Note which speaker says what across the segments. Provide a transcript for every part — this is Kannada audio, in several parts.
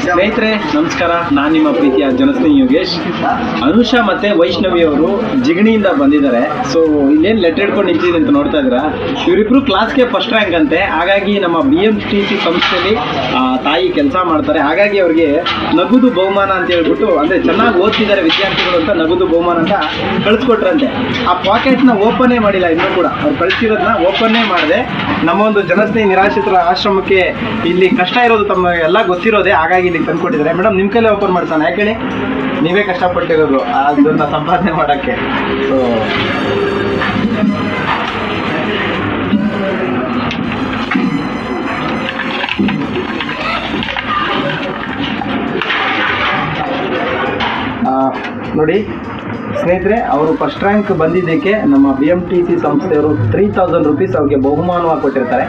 Speaker 1: ಸ್ನೇಹಿತರೆ, ನಮಸ್ಕಾರ. ನಾನು ನಿಮ್ಮ ಪ್ರೀತಿಯ ಜನಸ್ನೇಹಿ ಯೋಗೇಶ್. ಅನುಷಾ ಮತ್ತೆ ವೈಷ್ಣವಿ ಅವರು ಜಿಗಣಿಯಿಂದ ಬಂದಿದ್ದಾರೆ. ಸೊ ಇಲ್ಲೇನು ಲೆಟರ್ ಹಿಡ್ಕೊಂಡು ನಿಂತಿದೆ ಅಂತ ನೋಡ್ತಾ ಇದ್ದೀರಾ? ಇವರಿಬ್ರು ಕ್ಲಾಸ್ಗೆ ಫಸ್ಟ್ ರ್ಯಾಂಕ್ ಅಂತೆ. ಹಾಗಾಗಿ ನಮ್ಮ ಬಿ ಎಂ ಟಿ ಸಿ ಸಂಸ್ಥೆಯಲ್ಲಿ ತಾಯಿ ಕೆಲಸ ಮಾಡ್ತಾರೆ. ಹಾಗಾಗಿ ಅವ್ರಿಗೆ ನಗುದು ಬಹುಮಾನ ಅಂತ ಹೇಳ್ಬಿಟ್ಟು, ಅಂದ್ರೆ ಚೆನ್ನಾಗಿ ಓದ್ತಿದ್ದಾರೆ ವಿದ್ಯಾರ್ಥಿಗಳು ಅಂತ ನಗುದು ಬಹುಮಾನ ಅಂತ ಕಳಿಸ್ಕೊಟ್ರಂತೆ. ಆ ಪಾಕೆಟ್ನ ಓಪನ್ನೇ ಮಾಡಿಲ್ಲ ಇನ್ನೂ ಕೂಡ. ಅವ್ರು ಕಳಿಸಿರೋದನ್ನ ಓಪನ್ನೇ ಮಾಡಿದೆ. ನಮ್ಮ ಒಂದು ಜನಸ್ನೇಹಿ ನಿರಾಶ್ರಿತರ ಆಶ್ರಮಕ್ಕೆ ಇಲ್ಲಿ ಕಷ್ಟ ಇರೋದು ತಮ್ಮ ಎಲ್ಲ ಗೊತ್ತಿರೋದೇ. ಹಾಗಾಗಿ ಇಲ್ಲಿ ತಂದ್ಕೊಟ್ಟಿದ್ದಾರೆ. ಮೇಡಮ್ ನಿಮ್ಮ ಕೈಲೇ ಓಪನ್ ಮಾಡ್ತಾನೆ. ಯಾಕೆ ಹೇಳಿ? ನೀವೇ ಕಷ್ಟಪಟ್ಟಿರೋದು ಅದನ್ನ ಸಂಪಾದನೆ ಮಾಡೋಕ್ಕೆ. ಸೊ ನೋಡಿ, ಸ್ನೇಹಿತರೆ, ಅವರು ಫಸ್ಟ್ ರ್ಯಾಂಕ್ ಬಂದಿದ್ದಕ್ಕೆ ನಮ್ಮ ಬಿ ಎಂ ಟಿ ಸಿ ಸಂಸ್ಥೆಯವರು ತ್ರೀ ತೌಸಂಡ್ ರುಪೀಸ್ ಅವ್ರಿಗೆ ಬಹುಮಾನವಾಗಿ ಕೊಟ್ಟಿರ್ತಾರೆ.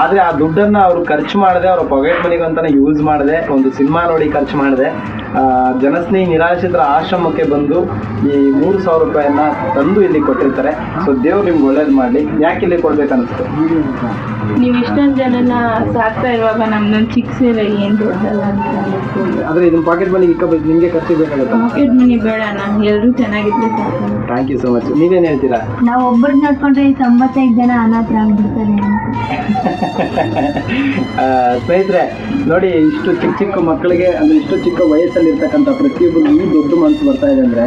Speaker 1: ಆದರೆ ಆ ದುಡ್ಡನ್ನ ಅವ್ರು ಖರ್ಚು ಮಾಡದೆ ಅವ್ರ ಪಾಕೆಟ್ ಮನಿಗಂತಾನೆ ಯೂಸ್ ಮಾಡದೆ, ಒಂದು ಸಿನಿಮಾ ನೋಡಿ ಖರ್ಚು ಮಾಡದೆ. ಜನಸ್ನೇಹಿ ನಿರಾಶ್ರಿತರ ಆಶ್ರಮಕ್ಕೆ ಬಂದು ಈ ಮೂರು ಸಾವಿರ ರೂಪಾಯಿಯನ್ನ ತಂದು ಇಲ್ಲಿ ಕೊಟ್ಟಿರ್ತಾರೆ. ಸೊ ದೇವ್ರು ನಿಮ್ಗೆ ಒಳ್ಳೇದು ಮಾಡಿ ಯಾಕೆ ಇಲ್ಲಿ ಕೊಡ್ಬೇಕನ್ನಿಸ್ತು?
Speaker 2: ನೀವು ಇಷ್ಟೊಂದು ಜನನ ಸಾಕ್ತಾ ಇರುವಾಗ ನಮ್ದೊಂದು ಚಿಕ್ಕ ಸೇವೆ ಏನು ದೊಡ್ಡಲ್ಲ ಅಂತ ಅನ್ಸ್ಕೊಂಡು
Speaker 1: ಆದರೆ ಇದನ್ನ ಪಾಕೆಟ್ ಮನಿ ಇಕ್ಕಬೇಕು ನಿಮಗೆ ಖರ್ಚು ಬೇಕಾಗುತ್ತೆ.
Speaker 2: ಪಾಕೆಟ್ ಮನಿ ಬೇಡ ನಾನು ಎಲ್ಲರೂ ಚೆನ್ನಾಗಿದ್ರೆ ಸಾಕು.
Speaker 1: ಥ್ಯಾಂಕ್ ಯು ಸೊ ಮಚ್ ನೀವೇನು ಹೇಳ್ತೀರಾ?
Speaker 2: ನಾವು ಒಬ್ಬರು ನೋಡ್ಕೊಂಡ್ರೆ ಈ ತೊಂಬತ್ತೈದು ಜನ ಅನಾಥರಾಗ್ಬಿಡ್ತಾರೆ
Speaker 1: ಸ್ನೇಹಿತರೆ ನೋಡಿ ಇಷ್ಟು ಚಿಕ್ಕ ಚಿಕ್ಕ ಮಕ್ಕಳಿಗೆ ಅಂದ್ರೆ ಇಷ್ಟು ಚಿಕ್ಕ ವಯಸ್ಸಲ್ಲಿ ಇರ್ತಕ್ಕಂಥ ಪ್ರತಿಯೊಬ್ಬರು ಈ ದೊಡ್ಡ ಮನಸ್ಸು ಬರ್ತಾ ಇದೆ ಅಂದರೆ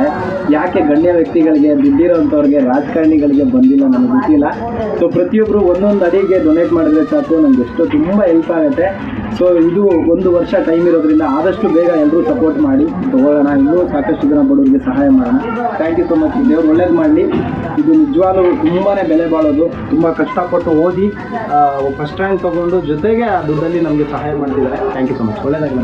Speaker 1: ಯಾಕೆ ಗಣ್ಯ ವ್ಯಕ್ತಿಗಳಿಗೆ ದುಡ್ಡಿರೋಂಥವ್ರಿಗೆ ರಾಜಕಾರಣಿಗಳಿಗೆ ಬಂದಿಲ್ಲ ನನಗೆ ಗೊತ್ತಿಲ್ಲ. ಸೊ ಪ್ರತಿಯೊಬ್ಬರು ಒಂದೊಂದು ಅಡಿಗೆ ಡೊನೇಟ್ ಮಾಡಿದ್ರೆ ಸಾಕು ನಮ್ಗೆ ಎಷ್ಟೋ ತುಂಬ ಹೆಲ್ಪ್ ಆಗುತ್ತೆ. ಸೊ ಇದು ಒಂದು ವರ್ಷ ಟೈಮ್ ಇರೋದ್ರಿಂದ ಆದಷ್ಟು ಬೇಗ ಎಲ್ಲರೂ ಸಪೋರ್ಟ್ ಮಾಡಿ ತಗೊಳ್ಳೋಣ ಇನ್ನೂ ಸಾಕಷ್ಟು ಜನ ಬಡವರಿಗೆ ಸಹಾಯ ಮಾಡೋಣ. ಥ್ಯಾಂಕ್ ಯು ಸೊ ಮಚ್ ದೇವ್ರು ಒಳ್ಳೇದು ಮಾಡಲಿ. ಇದು ನಿಜವಾಗ್ಲೂ ತುಂಬಾ ಬೆಲೆ ಬಾಳೋದು. ತುಂಬ ಕಷ್ಟಪಟ್ಟು ಓದಿ ಫಸ್ಟ್ ರ್ಯಾಂಕ್ ತೊಗೊಂಡು ಜೊತೆಗೆ ಆ ದುಡ್ಡಲ್ಲಿ ನಮಗೆ ಸಹಾಯ ಮಾಡ್ತಿದ್ದಾರೆ. ಥ್ಯಾಂಕ್ ಯು ಸೊ ಮಚ್ ಒಳ್ಳೇದಾಗಲಿ.